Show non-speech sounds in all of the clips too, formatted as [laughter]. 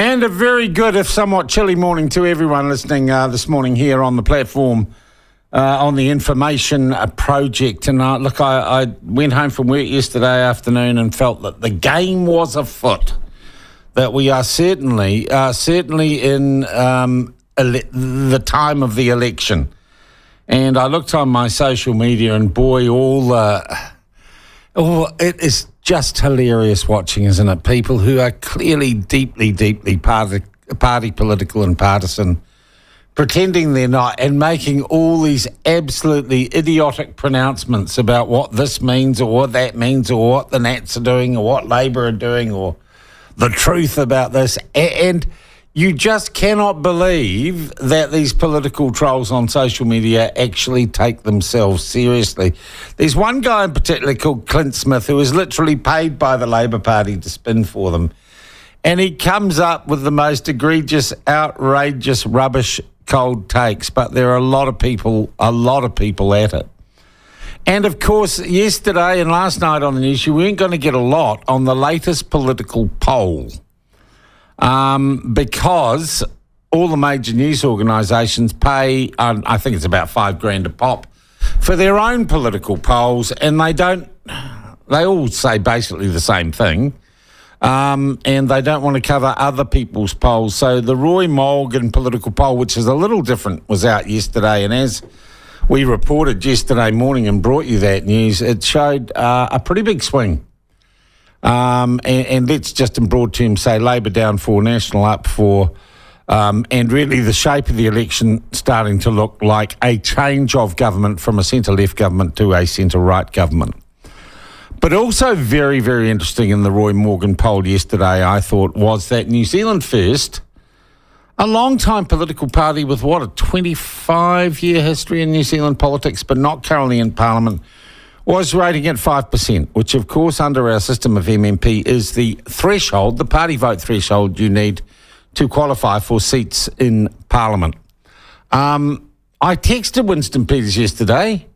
And a very good, if somewhat chilly morning to everyone listening uh, this morning here on the platform uh, on the information uh, project. And uh, look, I, I, went home from work yesterday afternoon and felt that the game was afoot. That we are certainly, uh, certainly in um, ele- the time of the election. And I looked on my social media, and boy, all the. Oh, it is just hilarious watching, isn't it? People who are clearly deeply, deeply party, party political and partisan, pretending they're not, and making all these absolutely idiotic pronouncements about what this means or what that means or what the Nats are doing or what Labor are doing or the truth about this. And you just cannot believe that these political trolls on social media actually take themselves seriously. There's one guy in particular called Clint Smith who is literally paid by the Labor Party to spin for them. And he comes up with the most egregious, outrageous, rubbish cold takes. But there are a lot of people, a lot of people at it. And of course, yesterday and last night on the news, you weren't going to get a lot on the latest political poll um, because all the major news organisations pay, uh, I think it's about five grand a pop, for their own political polls, and they don't, they all say basically the same thing. Um, and they don't want to cover other people's polls. So the Roy Morgan political poll, which is a little different, was out yesterday. And as we reported yesterday morning and brought you that news, it showed uh, a pretty big swing um, and, and, let's just in broad terms say Labor down four, National up four. Um, and really, the shape of the election starting to look like a change of government from a centre left government to a centre right government. But also, very, very interesting in the Roy Morgan poll yesterday, I thought, was that New Zealand First, a long time political party with what, a 25 year history in New Zealand politics, but not currently in Parliament was rating at 5%, which, of course, under our system of MMP is the threshold, the party vote threshold you need to qualify for seats in Parliament. Um, I texted Winston Peters yesterday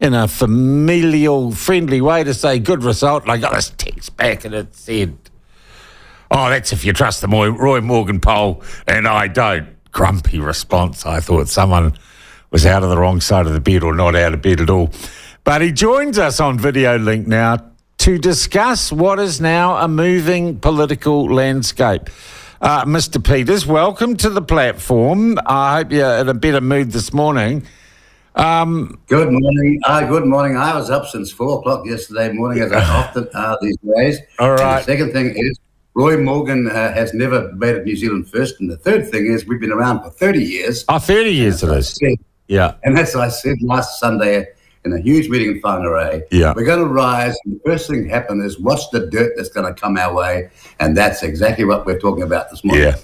in a familial, friendly way to say, good result. And I got this text back and it said, oh, that's if you trust the Roy Morgan poll, and I don't. Grumpy response. I thought someone was out of the wrong side of the bed or not out of bed at all. But he joins us on video link now to discuss what is now a moving political landscape. Uh, Mr. Peters, welcome to the platform. I hope you're in a better mood this morning. Um, good morning. Uh, good morning. I was up since four o'clock yesterday morning, as I [laughs] often are these days. All right. The second thing is, Roy Morgan uh, has never made it New Zealand first. And the third thing is, we've been around for 30 years. Oh, 30 years it is. yeah. And as I said last Sunday in a huge meeting in Whangarei. Yeah. We're going to rise. And the first thing to happen is what's the dirt that's going to come our way? And that's exactly what we're talking about this morning. Yeah.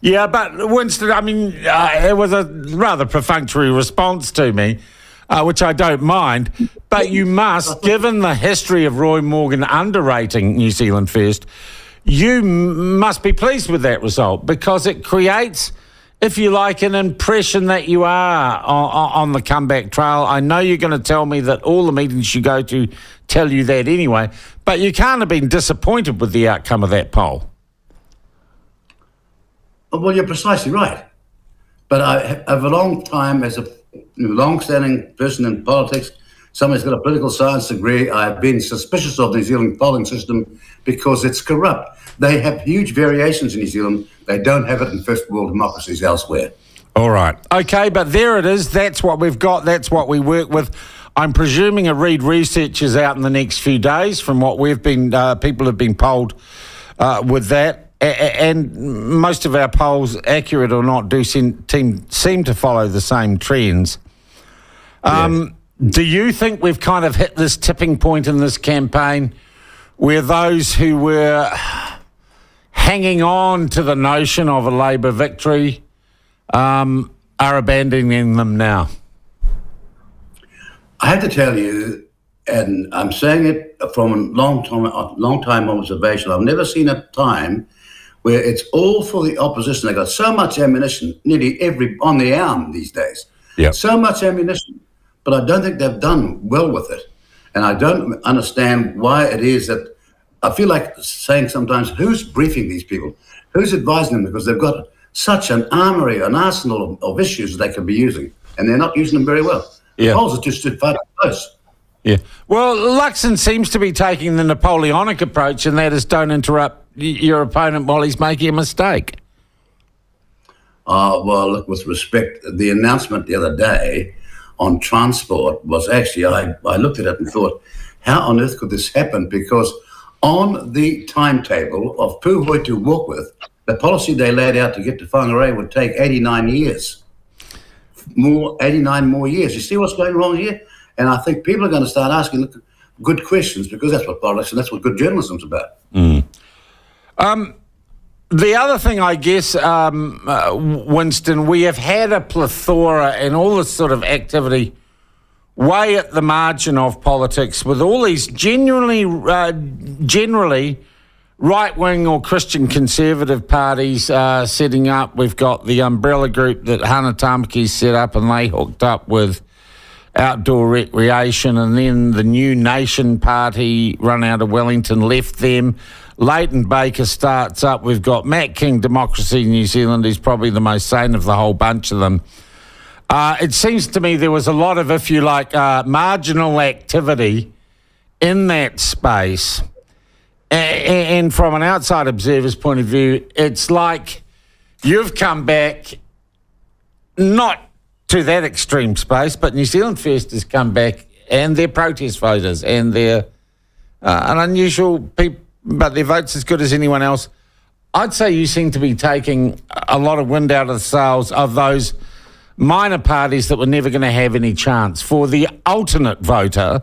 Yeah, but Winston, I mean, uh, it was a rather perfunctory response to me, uh, which I don't mind. But you must, given the history of Roy Morgan underrating New Zealand First, you m- must be pleased with that result because it creates if you like, an impression that you are on, on, the comeback trail. I know you're going to tell me that all the meetings you go to tell you that anyway, but you can't have been disappointed with the outcome of that poll. Oh, well, you're precisely right. But I have a long time as a long-standing person in politics, who's got a political science degree, I've been suspicious of the New Zealand polling system because it's corrupt. They have huge variations in New Zealand. They don't have it in first world democracies elsewhere. All right. Okay, but there it is. That's what we've got. That's what we work with. I'm presuming a Reid research is out in the next few days from what we've been, uh, people have been polled uh, with that. A- and most of our polls, accurate or not, do seem, seem to follow the same trends. Um, yeah. Do you think we've kind of hit this tipping point in this campaign where those who were hanging on to the notion of a Labor victory um, are abandoning them now? I have to tell you, and I'm saying it from a long time, long time observation. I've never seen a time where it's all for the opposition. They got so much ammunition, nearly every on the arm these days. Yeah. So much ammunition, but I don't think they've done well with it, and I don't understand why it is that I feel like saying sometimes, who's briefing these people? Who's advising them? Because they've got such an armory, an arsenal of, of issues they could be using, and they're not using them very well. Yeah. The polls are just too far close. Yeah. Well, Luxon seems to be taking the Napoleonic approach, and that is don't interrupt your opponent while he's making a mistake. Uh, well, look, with respect, the announcement the other day on transport was actually, I, I looked at it and thought, how on earth could this happen? Because on the timetable of Puhoi to Warkworth, the policy they laid out to get to Whangarei would take 89 years. More, 89 more years. You see what's going wrong here? And I think people are going to start asking good questions because that's what politics and that's what good journalism's about. Mm. Um, the other thing, I guess, um, uh, Winston, we have had a plethora and all this sort of activity way at the margin of politics with all these genuinely, uh, generally right wing or Christian conservative parties uh, setting up. We've got the umbrella group that Hannah Tamaki set up and they hooked up with outdoor recreation, and then the New Nation Party run out of Wellington left them. Leighton Baker starts up. We've got Matt King, Democracy New Zealand. He's probably the most sane of the whole bunch of them. Uh, it seems to me there was a lot of, if you like, uh, marginal activity in that space. And from an outside observer's point of view, it's like you've come back not to that extreme space, but New Zealand First has come back and their protest voters and their uh, an unusual people, but their votes as good as anyone else. I'd say you seem to be taking a lot of wind out of the sails of those minor parties that were never going to have any chance. For the alternate voter,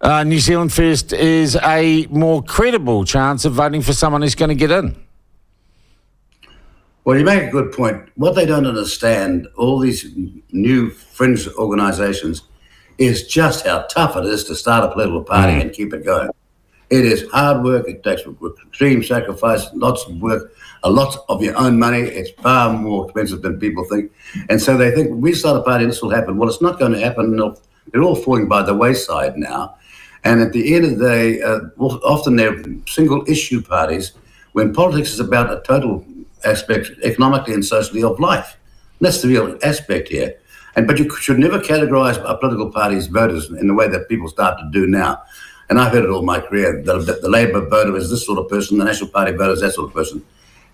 uh, New Zealand First is a more credible chance of voting for someone who's going to get in. Well, you make a good point. What they don't understand, all these new fringe organisations, is just how tough it is to start a political party mm. and keep it going. It is hard work. It takes extreme sacrifice, lots of work a lot of your own money. It's far more expensive than people think. And so they think we start a party, this will happen. Well, it's not going to happen. They're all falling by the wayside now. And at the end of the day, uh, often they're single issue parties when politics is about a total aspect, economically and socially, of life. And that's the real aspect here. And but you should never categorize a political party's voters in the way that people start to do now. And I've heard it all my career. The, the, the Labour voter is this sort of person, the National Party voter is that sort of person.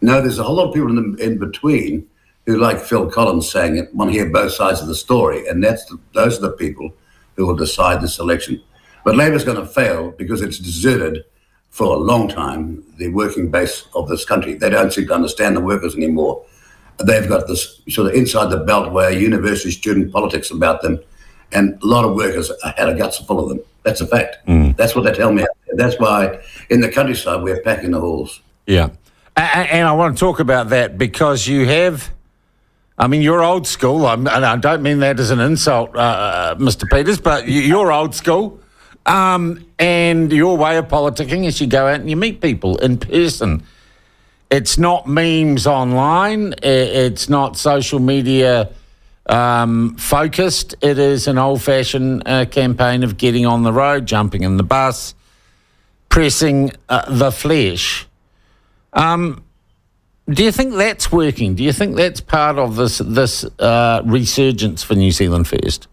No, there's a whole lot of people in, the, in between who, like Phil Collins saying it, want to hear both sides of the story, and that's the, those are the people who will decide this election. But Labour's going to fail because it's deserted for a long time the working base of this country. They don't seem to understand the workers anymore. They've got this sort of inside the beltway university student politics about them, and a lot of workers had a guts full of them. That's a fact. Mm. That's what they tell me. That's why in the countryside we're packing the halls. Yeah. And I want to talk about that because you have, I mean, you're old school. I'm, and I don't mean that as an insult, uh, uh Mr. Peters, but you're old school. Um, and your way of politicking is you go out and you meet people in person. It's not memes online, it's not social media um, focused. It is an old fashioned uh, campaign of getting on the road, jumping in the bus, pressing uh, the flesh. Um, do you think that's working? Do you think that's part of this this uh, resurgence for New Zealand First?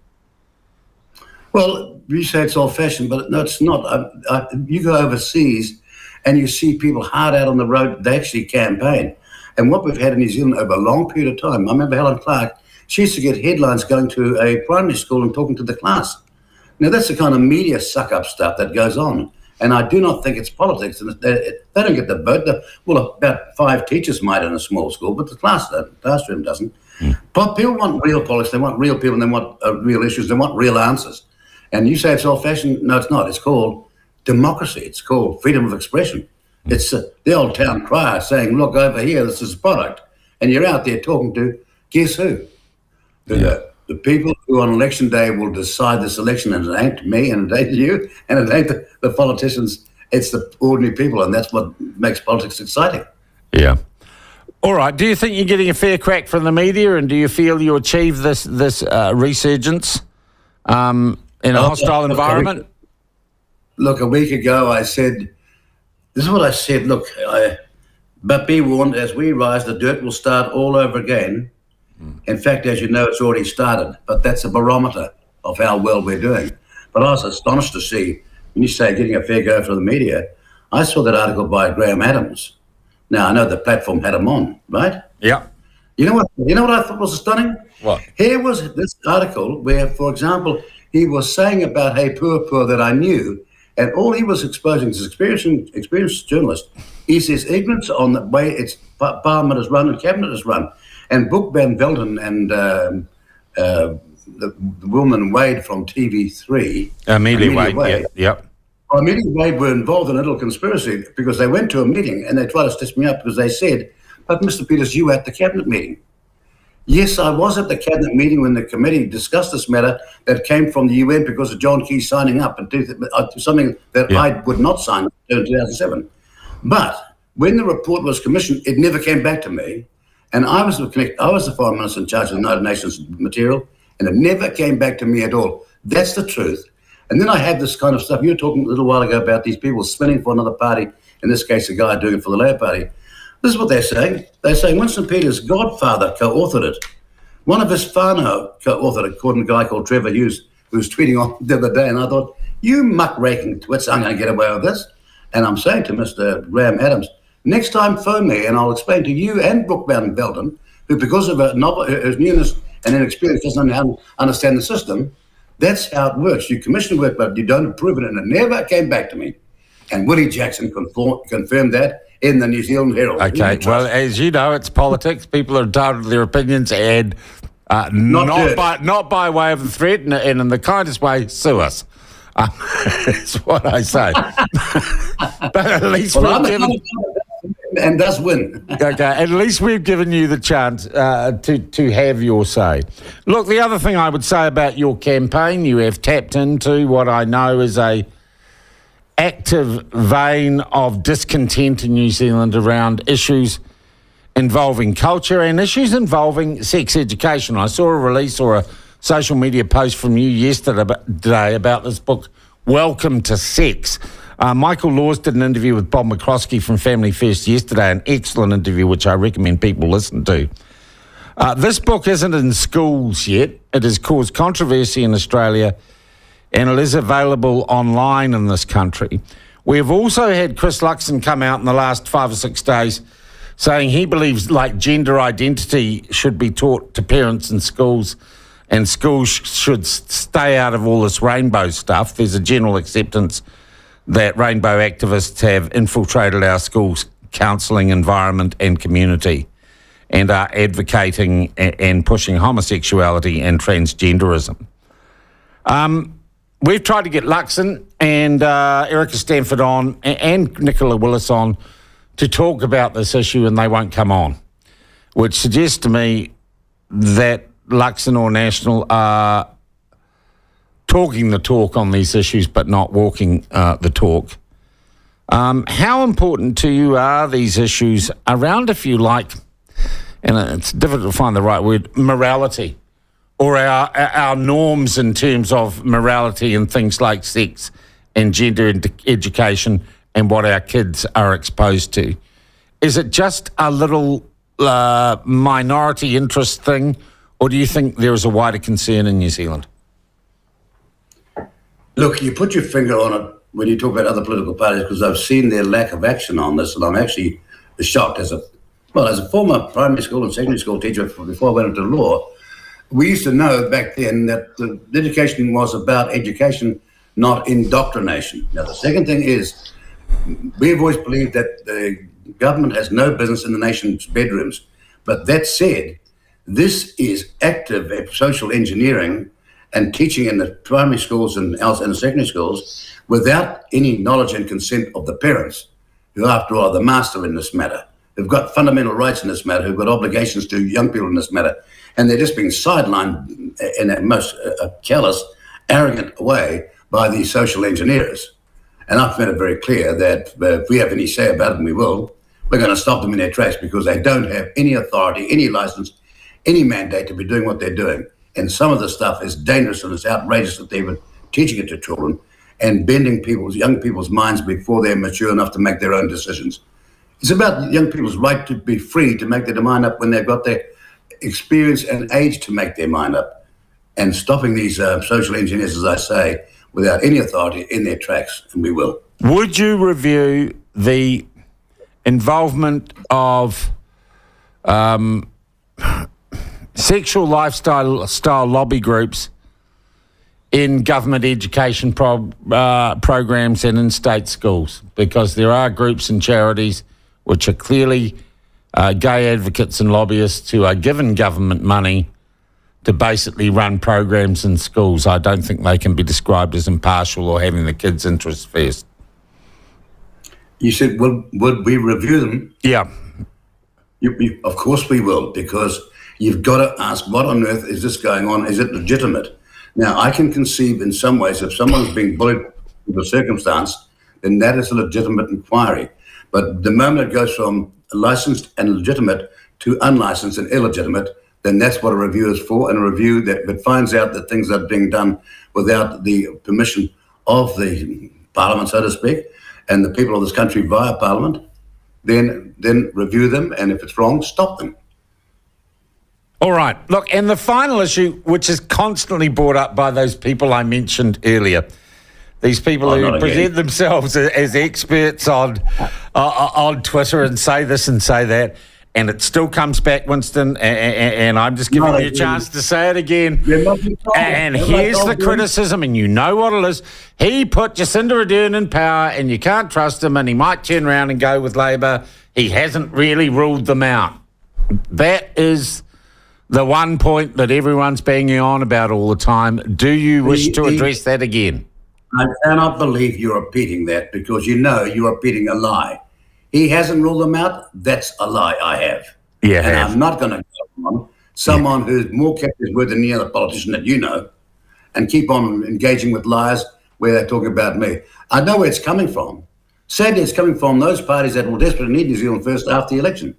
Well, you say it's old fashioned, but no, it's not. I, I, you go overseas and you see people hard out on the road, they actually campaign. And what we've had in New Zealand over a long period of time, I remember Helen Clark, she used to get headlines going to a primary school and talking to the class. Now, that's the kind of media suck up stuff that goes on. And I do not think it's politics. And they, they don't get the vote. Well, about five teachers might in a small school, but the class the classroom doesn't. Mm. But people want real politics. They want real people. And they want uh, real issues. They want real answers. And you say it's old-fashioned. No, it's not. It's called democracy. It's called freedom of expression. Mm. It's uh, the old town crier saying, "Look over here. This is a product." And you're out there talking to guess who? The, yeah the people who on election day will decide this election, and it ain't me, and it ain't you, and it ain't the, the politicians. It's the ordinary people, and that's what makes politics exciting. Yeah. All right. Do you think you're getting a fair crack from the media, and do you feel you achieve this this uh, resurgence um, in a oh, hostile environment? Look, a week ago I said this is what I said. Look, I, but be warned, as we rise, the dirt will start all over again. Mm. In fact, as you know, it's already started, but that's a barometer of how well we're doing. But I was astonished to see, when you say getting a fair go for the media, I saw that article by Graham Adams. Now, I know the platform had him on, right? Yeah. You know what? You know what I thought was stunning? What? Here was this article where, for example, he was saying about He Puapua that I knew, and all he was exposing as experienced, experienced journalist is his ignorance on the way its parliament is run and cabinet is run. And Brooke Van Velden and um, uh, the, the, woman Wade from TV3, Amelia, Amelia Wade, Wade yeah, yep. Amelia Wade were involved in a little conspiracy because they went to a meeting and they tried to stitch me up because they said, "But Mr. Peters, you were at the cabinet meeting." Yes, I was at the cabinet meeting when the committee discussed this matter that came from the UN because of John Key signing up and uh, something that yeah. I would not sign in 2007. But when the report was commissioned, it never came back to me. And I was the I was the foreign minister in charge of the United Nations material, and it never came back to me at all. That's the truth. And then I had this kind of stuff. You were talking a little while ago about these people spinning for another party. In this case, a guy doing it for the Labour Party. This is what they're saying. They're saying Winston Peters' godfather co-authored it. One of his whānau co-authored it, according to a guy called Trevor Hughes, who was tweeting on [laughs] the other day. And I thought, you muckraking twits, I'm going to get away with this. And I'm saying to Mr. Graham Adams, next time phone me and I'll explain to you and Brooke Van Velden, who because of her novel, his newness and inexperience doesn't understand the system, that's how it works. You commission work, but you don't approve it, and it never came back to me. And Willie Jackson conform, confirmed that in the New Zealand Herald. Okay, well, as you know, it's politics. People are entitled to their opinions, and uh, not, not by not by way of a threat, and, and in the kindest way, sue us. Um, [laughs] that's what I say. [laughs] but at least well, we've given, and does win. okay, at least we've given you the chance uh, to to have your say. Look, the other thing I would say about your campaign, you have tapped into what I know is a active vein of discontent in New Zealand around issues involving culture and issues involving sex education. I saw a release or a social media post from you yesterday about this book, Welcome to Sex. Uh, Michael Laws did an interview with Bob McCoskrie from Family First yesterday, an excellent interview which I recommend people listen to. Uh, this book isn't in schools yet. It has caused controversy in Australia and it is available online in this country. We have also had Chris Luxon come out in the last five or six days saying he believes like gender identity should be taught to parents in schools and schools should stay out of all this rainbow stuff. There's a general acceptance that rainbow activists have infiltrated our schools counselling environment and community and are advocating and pushing homosexuality and transgenderism. Um, we've tried to get Luxon and uh, Erica Stanford on and Nicola Willis on to talk about this issue and they won't come on, which suggests to me that Luxon or National are talking the talk on these issues but not walking uh, the talk. Um, how important to you are these issues around, if you like, and it's difficult to find the right word, morality, or our, our norms in terms of morality and things like sex and gender education and what our kids are exposed to? Is it just a little uh, minority interest thing, or do you think there is a wider concern in New Zealand? Look, you put your finger on it when you talk about other political parties because I've seen their lack of action on this, and I'm actually shocked as a well as a former primary school and secondary school teacher before I went into law. We used to know back then that the education was about education, not indoctrination. Now, the second thing is we've always believed that the government has no business in the nation's bedrooms. But that said, this is active social engineering and teaching in the primary schools and else in the secondary schools without any knowledge and consent of the parents, who after all are the master in this matter, who've got fundamental rights in this matter, who've got obligations to young people in this matter, and they're just being sidelined in a most uh, callous, arrogant way by these social engineers. And I've made it very clear that uh, if we have any say about it, and we will, we're going to stop them in their tracks because they don't have any authority, any license, any mandate to be doing what they're doing. And some of the stuff is dangerous and it's outrageous that they were teaching it to children. and bending people's young people's minds before they're mature enough to make their own decisions. It's about young people's right to be free to make their mind up when they've got their experience and age to make their mind up, and stopping these uh, social engineers, as I say, without any authority in their tracks, and we will. Would you review the involvement of um, sexual lifestyle style lobby groups in government education pro, uh, programs and in state schools because there are groups and charities which are clearly uh, gay advocates and lobbyists who are given government money to basically run programs in schools. I don't think they can be described as impartial or having the kids' interests first. You said, would, would we review them? Yeah. You, you, of course we will, because you've got to ask, what on earth is this going on? Is it legitimate? Now, I can conceive in some ways if someone's being bullied in a circumstance, then that is a legitimate inquiry. But the moment it goes from licensed and legitimate to unlicensed and illegitimate, then that's what a review is for. And a review that, that finds out that things are being done without the permission of the parliament, so to speak, and the people of this country via parliament, then then review them, and if it's wrong, stop them. All right. Look, and the final issue, which is constantly brought up by those people I mentioned earlier, these people oh, who present again. themselves as experts on uh, uh, on Twitter and say this and say that, and it still comes back, Winston. And, and I'm just giving not you a chance to say it again. And here's the criticism, and you know what it is. He put Jacinda Ardern in power, and you can't trust him, and he might turn around and go with Labor. He hasn't really ruled them out. That is the one point that everyone's banging on about all the time. Do you wish to address that again? I cannot believe you're repeating that because you know you are repeating a lie. He hasn't ruled them out. That's a lie I have. Yeah, and have. I'm not going to go on someone yeah. who's more kept his word than any other politician that you know, and keep on engaging with lies where they're talking about me. I know where it's coming from. Sadly, it's coming from those parties that will desperately need New Zealand first after the election.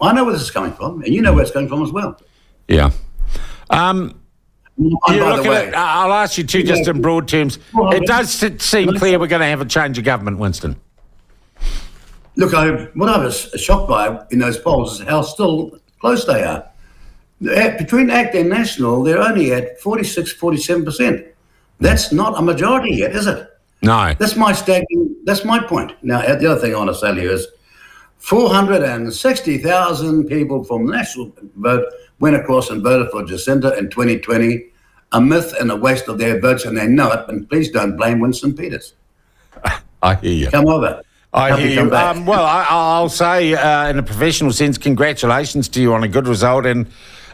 I know where this is coming from, and you know where it's coming from as well. Yeah. Um, way, I'll ask you too, just in broad terms. Well, it does seem clear we're going to have a change of government, Winston. Look, I, what I was shocked by in those polls is how still close they are. Between ACT and National, they're only at 46, 47%. That's not a majority yet, is it? No. That's my staggering, that's my point. Now, the other thing I want to say to you is 460,000 people from National vote went across and voted for Jacinda in 2020. A myth and a waste of their votes, and they know it. And please don't blame Winston Peters. [laughs] I hear you. Come over. I hear you. Um, well, I, will say, uh, in a professional sense, congratulations to you on a good result, and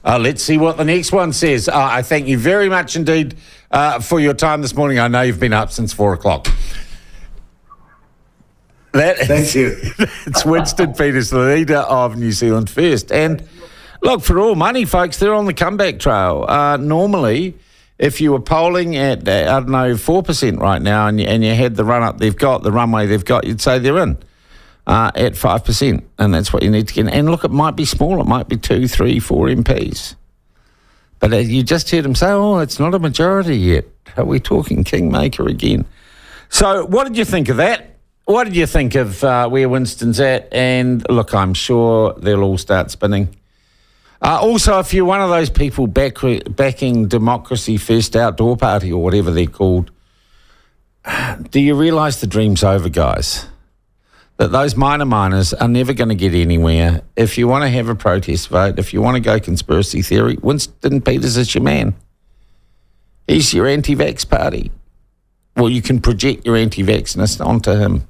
uh, let's see what the next one says. Uh, I thank you very much indeed uh, for your time this morning. I know you've been up since four o'clock. That Thank you. [laughs] it's Winston Peters, the leader of New Zealand First, and Look, for all money, folks, they're on the comeback trail. Uh, normally, if you were polling at, uh, I don't know, 4% right now and you, and you had the run up they've got, the runway they've got, you'd say they're in uh, at 5%. And that's what you need to get. And look, it might be small, it might be two, three, four MPs. But uh, you just heard him say, oh, it's not a majority yet. Are we talking Kingmaker again? So, what did you think of that? What did you think of uh, where Winston's at? And look, I'm sure they'll all start spinning. Uh, also, if you're one of those people back, backing Democracy First Outdoor Party or whatever they're called, do you realise the dream's over, guys? That those minor miners are never going to get anywhere. If you want to have a protest vote, if you want to go conspiracy theory, Winston Peters is your man. He's your anti vax party. Well, you can project your anti vaxness onto him.